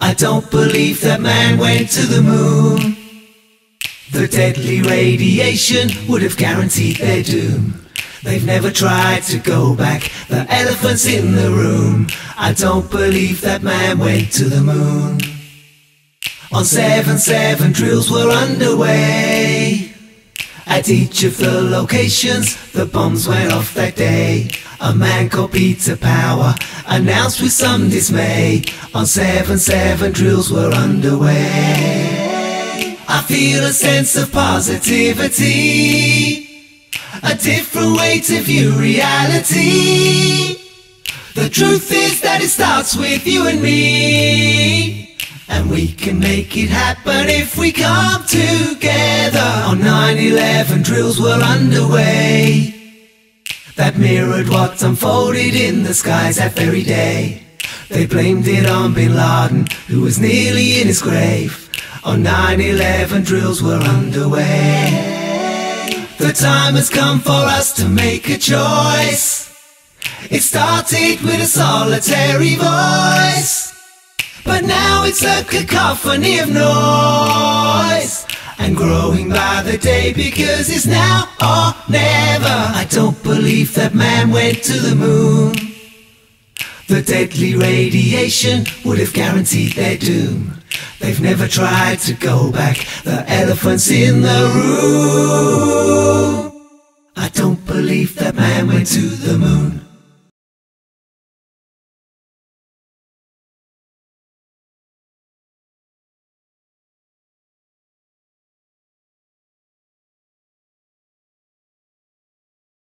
I don't believe that man went to the moon. The deadly radiation would have guaranteed their doom. They've never tried to go back, the elephant's in the room. I don't believe that man went to the moon. On 7-7 drills were underway. At each of the locations, the bombs went off that day. A man called Peter Power announced with some dismay. On 7-7 drills were underway. I feel a sense of positivity. A different way to view reality. The truth is that it starts with you and me. And we can make it happen if we come together. On 9-11 drills were underway. That mirrored what unfolded in the skies that very day. They blamed it on Bin Laden, who was nearly in his grave. On 9-11 drills were underway. The time has come for us to make a choice. It started with a solitary voice. But now it's a cacophony of noise And growing by the day because it's now or never. I don't believe that man went to the moon. The deadly radiation would have guaranteed their doom. They've never tried to go back. The elephant's in the room. I don't believe that man went to the moon